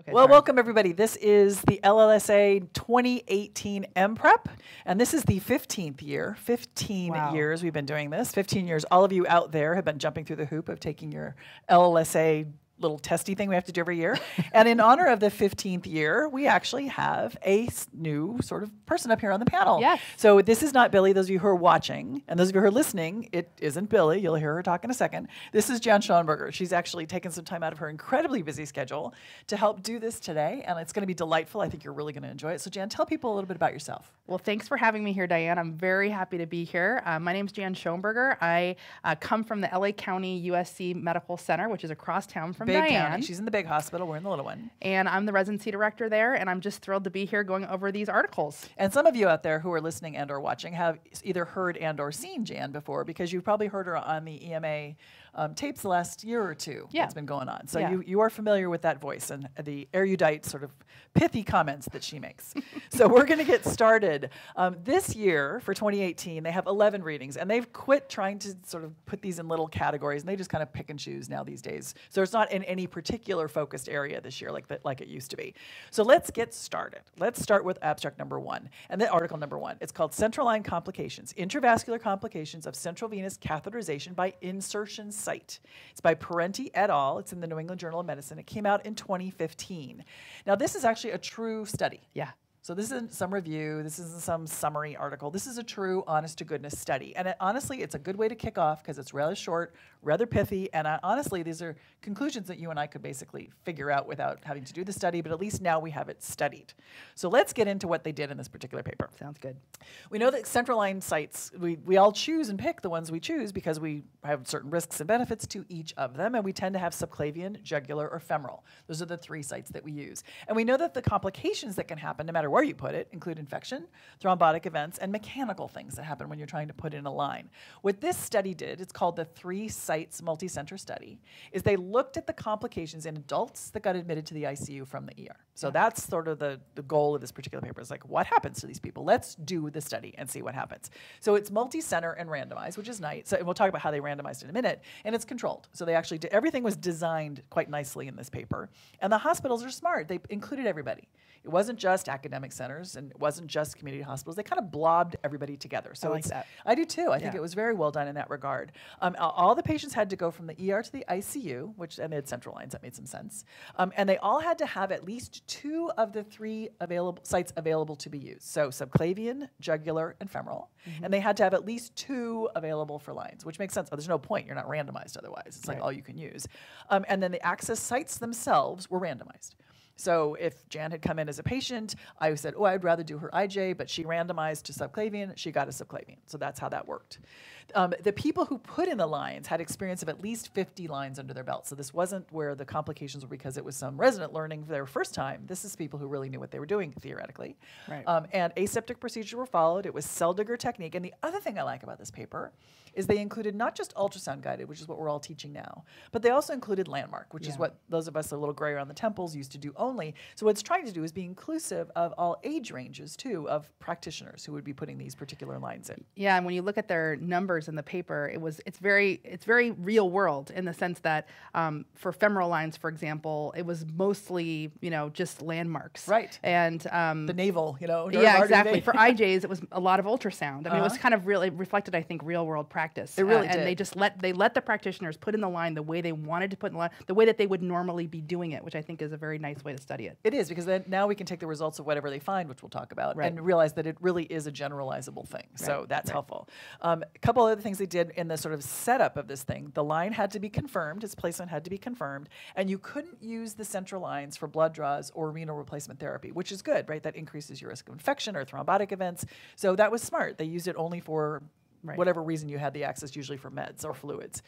Okay, well, sorry. welcome everybody. This is the LLSA 2018 EM:Prep, and this is the 15th year. 15 Wow. years we've been doing this. 15 years. All of you out there have been jumping through the hoop of taking your LLSA little testy thing we have to do every year. and in honor of the 15th year, we actually have a new sort of person up here on the panel. Yes. So this is not Billy. Those of you who are watching, and those of you who are listening, it isn't Billy. You'll hear her talk in a second. This is Jan Shoenberger. She's actually taken some time out of her incredibly busy schedule to help do this today, and it's going to be delightful. I think you're really going to enjoy it. So Jan, tell people a little bit about yourself. Well, thanks for having me here, Diane. I'm very happy to be here. Uh, my is Jan Shoenberger. I uh, come from the LA County USC Medical Center, which is across town from Big Diane. county. She's in the big hospital. We're in the little one. and I'm the residency director there, and I'm just thrilled to be here going over these articles. And some of you out there who are listening and or watching have either heard and or seen Jan before because you've probably heard her on the EMA um, tapes the last year or two Yeah. that's been going on. So Yeah. you, you are familiar with that voice and the erudite sort of pithy comments that she makes. so we're going to get started. Um, this year for 2018, they have 11 readings and they've quit trying to sort of put these in little categories and they just kind of pick and choose now these days. So it's not in any particular focused area this year like that like it used to be. So let's get started. Let's start with abstract number one and then article number one. It's called Central Line Complications, Intravascular Complications of Central Venous Catheterization by Insertion It's by Parienti et al. It's in the New England Journal of Medicine. It came out in 2015. Now this is actually a true study. Yeah. So this isn't some review. This isn't some summary article. This is a true, honest to goodness study. And it, honestly, it's a good way to kick off because it's rather short, rather pithy. And I, honestly, these are conclusions that you and I could basically figure out without having to do the study. But at least now we have it studied. So let's get into what they did in this particular paper. Sounds good. We know that central line sites, we, we all choose and pick the ones we choose because we have certain risks and benefits to each of them, and we tend to have subclavian, jugular, or femoral. Those are the three sites that we use. And we know that the complications that can happen, no matter where you put it, include infection, thrombotic events, and mechanical things that happen when you're trying to put in a line. What this study did, it's called the Three Sites Multicenter Study, is they looked at the complications in adults that got admitted to the ICU from the ER. So that's sort of the, the goal of this particular paper is like, what happens to these people? Let's do the study and see what happens. So it's multi-center and randomized, which is nice. So and we'll talk about how they randomized in a minute. And it's controlled. So they actually did, everything was designed quite nicely in this paper. And the hospitals are smart. They included everybody. It wasn't just academic centers and it wasn't just community hospitals. They kind of blobbed everybody together. So like it's, that. I do too. I think it was very well done in that regard. Um, all the patients had to go from the ER to the ICU, which and they had central lines. That made some sense. Um, and they all had to have at least two of the three available sites available to be used. So subclavian, jugular, and femoral. Mm-hmm. And they had to have at least two available for lines, which makes sense. Oh, there's no point. You're not randomized otherwise. It's like all you can use. Um, and then the access sites themselves were randomized. So if Jan had come in as a patient, I said, oh, I'd rather do her IJ, but she randomized to subclavian, she got a subclavian. So that's how that worked. Um, the people who put in the lines had experience of at least 50 lines under their belt. So this wasn't where the complications were because it was some resident learning for their first time. This is people who really knew what they were doing theoretically. Right. Um, and aseptic procedures were followed. It was Seldinger technique. And the other thing I like about this paper is they included not just ultrasound guided, which is what we're all teaching now, but they also included landmark, which is what those of us a little gray around the temples used to do only. So what it's trying to do is be inclusive of all age ranges too of practitioners who would be putting these particular lines in. Yeah, and when you look at their numbers in the paper, it was it's very it's very real world in the sense that um, for femoral lines, for example, it was mostly you know just landmarks. Right. And um, The navel, you know. yeah, exactly. For IJs, it was a lot of ultrasound. I mean, it was Uh-huh. kind of really reflected, I think, real world practice. It really and they just let they let the practitioners put in the line the way they wanted to put in the line, the way that they would normally be doing it, which I think is a very nice way to study it. It is because then now we can take the results of whatever they find, which we'll talk about, Right. and realize that it really is a generalizable thing. So that's right. helpful. Um, a couple other things they did in the sort of setup of this thing: the line had to be confirmed, its placement had to be confirmed, and you couldn't use the central lines for blood draws or renal replacement therapy, which is good, right? That increases your risk of infection or thrombotic events. So that was smart. They used it only for Right. whatever reason you had the access, usually for meds or fluids.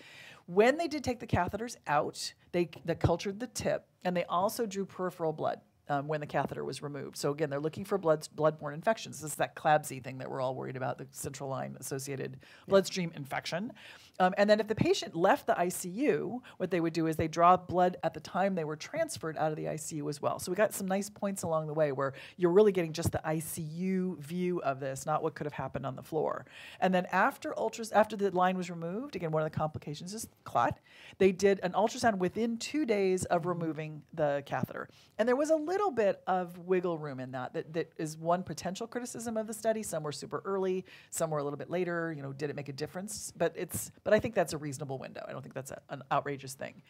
When they did take the catheters out, they, they cultured the tip and they also drew peripheral blood. Um, when the catheter was removed. So again, they're looking for blood, bloodborne infections. This is that CLABSI thing that we're all worried about, the central line associated bloodstream infection. Um, and then if the patient left the ICU, what they would do is they draw blood at the time they were transferred out of the ICU as well. So we got some nice points along the way where you're really getting just the ICU view of this, not what could have happened on the floor. And then after ultras, after the line was removed, again, one of the complications is clot. They did an ultrasound within two days of removing the catheter, and there was a little bit of wiggle room in that. That that is one potential criticism of the study. Some were super early, some were a little bit later. You know, did it make a difference? But it's but I think that's a reasonable window. I don't think that's a, an outrageous thing.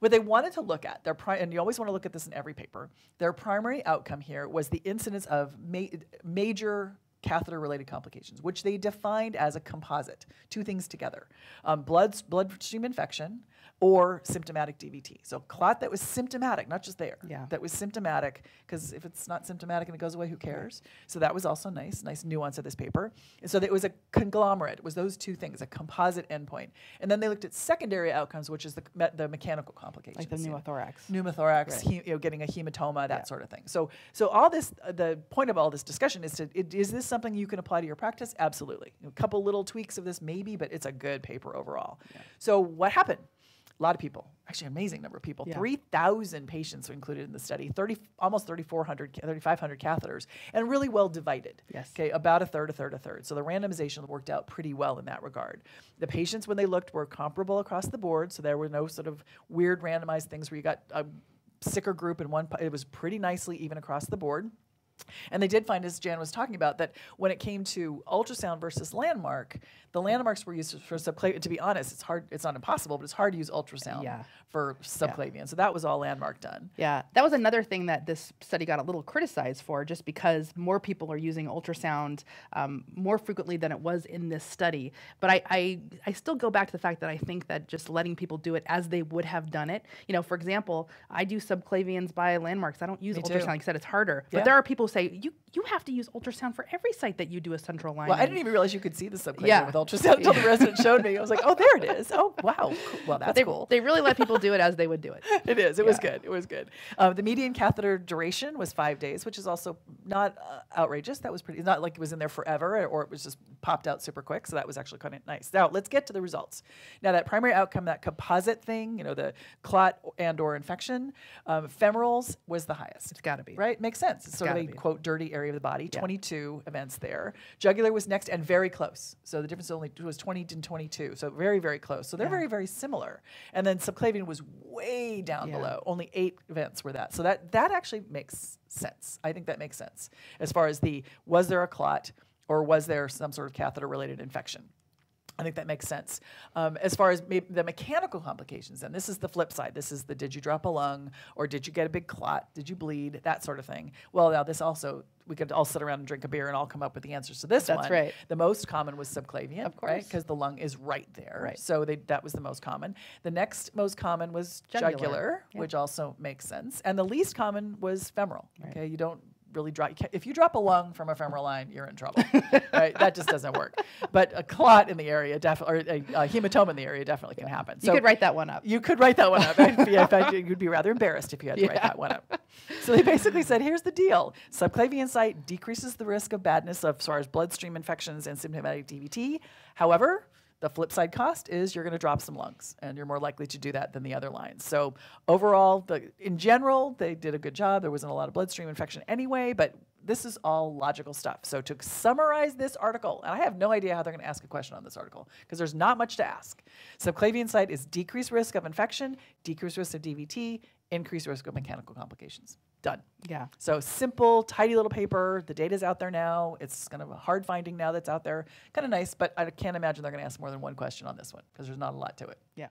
What they wanted to look at, their pri- and you always want to look at this in every paper, their primary outcome here was the incidence of ma- major catheter related complications, which they defined as a composite, two things together um, blood, bloodstream infection or symptomatic DVT. So clot that was symptomatic, not just there, Yeah. that was symptomatic, because if it's not symptomatic and it goes away, who cares? So that was also nice, nice nuance of this paper. And so it was a conglomerate, it was those two things, a composite endpoint. And then they looked at secondary outcomes, which is the, me- the mechanical complications. Like the you know pneumothorax. pneumothorax, Right. you know, getting a hematoma, that Yeah. sort of thing. So, so all this, uh, the point of all this discussion is to, it, is this something you can apply to your practice? Absolutely. A couple little tweaks of this, maybe, but it's a good paper overall. So, what happened? A lot of people, actually, an amazing number of people. Yeah. 3,000 patients were included in the study, 30, almost 3,400, 3,500 catheters, and really well divided. Yes. Okay, about a third, a third, a third. So the randomization worked out pretty well in that regard. The patients, when they looked, were comparable across the board, so there were no sort of weird randomized things where you got a sicker group in one. It was pretty nicely even across the board. And they did find, as Jan was talking about, that when it came to ultrasound versus landmark, the landmarks were used for subclavian. To be honest, it's hard. It's not impossible, but it's hard to use ultrasound Yeah. for subclavian. So that was all landmark done. Yeah, that was another thing that this study got a little criticized for, just because more people are using ultrasound um, more frequently than it was in this study. But I, I, I still go back to the fact that I think that just letting people do it as they would have done it. You know, for example, I do subclavians by landmarks. I don't use Me too. ultrasound. Like I said, it's harder. Yeah. But there are people who say you you have to use ultrasound for every site that you do a central line. Well, I didn't even realize you could see the subclavian Yeah. with ultrasound until the resident showed me. I was like, oh, there it is. Oh, wow. Cool. Well, that's they, cool. they really let people do it as they would do it. it is. It was good. It was good. Um, the median catheter duration was five days, which is also not uh, outrageous. That was pretty. It's not like it was in there forever, or it was just popped out super quick. So that was actually kind of nice. Now let's get to the results. Now that primary outcome, that composite thing, you know, the clot and/or infection, um, femorals was the highest. It's got to be. Right, makes sense. It's sort of a be. Quote dirty area of the body. Yeah. 22 events there. Jugular was next and very close. So the difference only was 20 and 22. So very very close. So they're Yeah. very very similar. And then subclavian was way down Yeah. below. Only eight events were that. So that that actually makes sense. I think that makes sense as far as the was there a clot or was there some sort of catheter related infection. I think that makes sense. Um, as far as maybe the mechanical complications, and this is the flip side. This is the did you drop a lung or did you get a big clot? Did you bleed? That sort of thing. Well, now this also we could all sit around and drink a beer and all come up with the answers to this That's one. right. The most common was subclavian, Of course. Because the lung is right there. Right. So they, that was the most common. The next most common was Jugular. jugular, Yeah. which also makes sense. And the least common was femoral. Right. Okay, you don't really drop. If you drop a lung from a femoral line, you're in trouble. right? That just doesn't work. But a clot in the area, definitely, or a, a hematoma in the area, definitely can happen. You could write that one up. You could write that one up. I'd in fact, you'd be rather embarrassed if you had to write that one up. So they basically said, here's the deal. Subclavian site decreases the risk of badness of, as far as bloodstream infections and symptomatic DVT. However, the flip side cost is you're going to drop some lungs, and you're more likely to do that than the other lines. So overall, the, in general, they did a good job. There wasn't a lot of bloodstream infection anyway, but this is all logical stuff. So to summarize this article, and I have no idea how they're going to ask a question on this article because there's not much to ask. Subclavian site is decreased risk of infection, decreased risk of DVT, increased risk of mechanical complications. Done. Yeah. So simple, tidy little paper. The data's out there now. It's kind of a hard finding now that's out there. Kind of nice, but I can't imagine they're going to ask more than one question on this one because there's not a lot to it. Yeah.